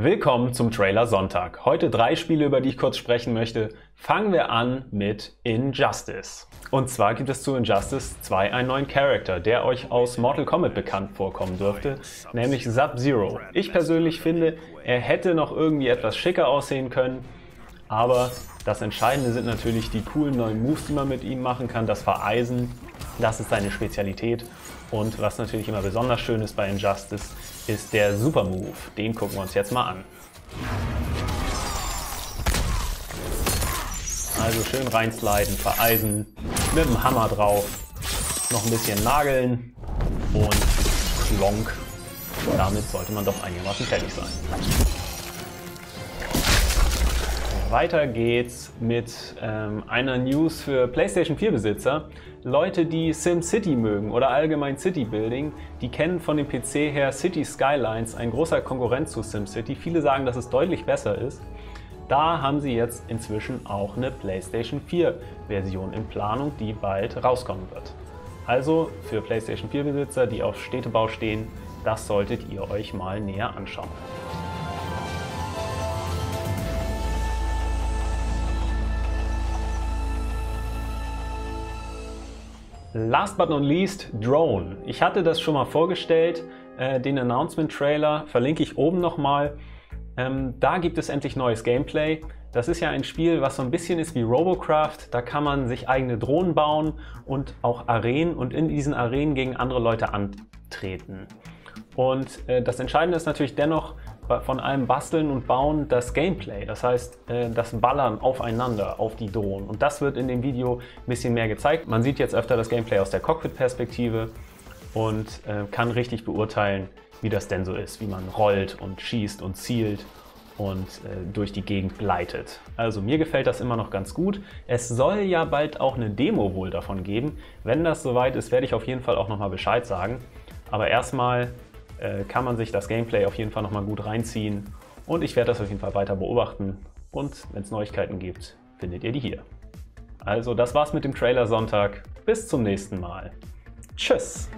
Willkommen zum Trailer Sonntag. Heute drei Spiele, über die ich kurz sprechen möchte. Fangen wir an mit Injustice. Und zwar gibt es zu Injustice 2 einen neuen Charakter, der euch aus Mortal Kombat bekannt vorkommen dürfte, nämlich Sub-Zero. Ich persönlich finde, er hätte noch irgendwie etwas schicker aussehen können, aber das Entscheidende sind natürlich die coolen neuen Moves, die man mit ihm machen kann, das Vereisen, das ist seine Spezialität und was natürlich immer besonders schön ist bei Injustice, ist der Super Move. Den gucken wir uns jetzt mal an. Also schön reinsliden, vereisen, mit dem Hammer drauf, noch ein bisschen nageln und klonk. Damit sollte man doch einigermaßen fertig sein. Weiter geht's mit ähm, einer News für PlayStation 4 Besitzer. Leute, die SimCity mögen oder allgemein City Building, die kennen von dem PC her City Skylines, ein großer Konkurrent zu SimCity. Viele sagen, dass es deutlich besser ist. Da haben sie jetzt inzwischen auch eine PlayStation 4 Version in Planung, die bald rauskommen wird. Also für PlayStation 4 Besitzer, die auf Städtebau stehen, das solltet ihr euch mal näher anschauen. Last but not least, Drone. Ich hatte das schon mal vorgestellt, äh, den Announcement-Trailer verlinke ich oben nochmal. Ähm, da gibt es endlich neues Gameplay. Das ist ja ein Spiel, was so ein bisschen ist wie Robocraft. Da kann man sich eigene Drohnen bauen und auch Arenen und in diesen Arenen gegen andere Leute antreten. Und äh, das Entscheidende ist natürlich dennoch, von allem Basteln und Bauen das Gameplay, das heißt äh, das Ballern aufeinander auf die Drohnen. Und das wird in dem Video ein bisschen mehr gezeigt. Man sieht jetzt öfter das Gameplay aus der Cockpit-Perspektive und äh, kann richtig beurteilen, wie das denn so ist, wie man rollt und schießt und zielt und äh, durch die Gegend gleitet. Also mir gefällt das immer noch ganz gut. Es soll ja bald auch eine Demo wohl davon geben. Wenn das soweit ist, werde ich auf jeden Fall auch nochmal Bescheid sagen. Aber erstmal äh, kann man sich das Gameplay auf jeden Fall nochmal gut reinziehen. Und ich werde das auf jeden Fall weiter beobachten. Und wenn es Neuigkeiten gibt, findet ihr die hier. Also das war's mit dem Trailer Sonntag. Bis zum nächsten Mal. Tschüss!